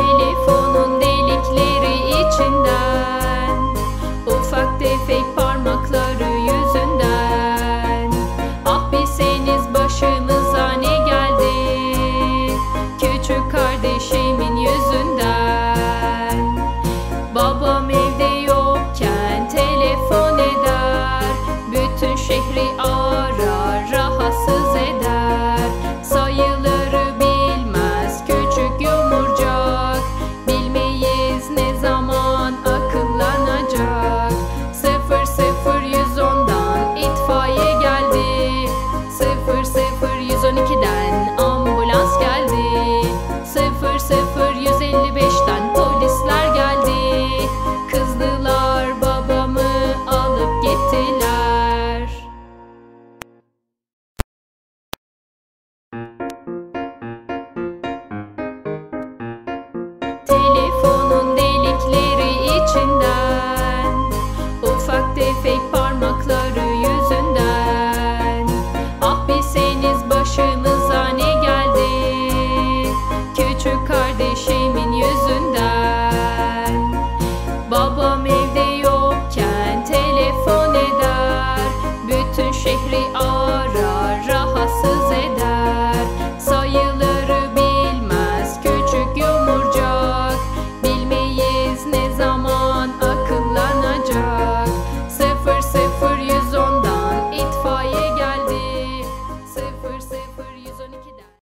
Telefonun delikleri içinden Ufak tefek parmakları yüzünden. Ah bilseniz başımıza ne geldi? Küçük kardeşimin yüzünden. Babam evde yokken telefon eder Bütün şehri ağır perfeito.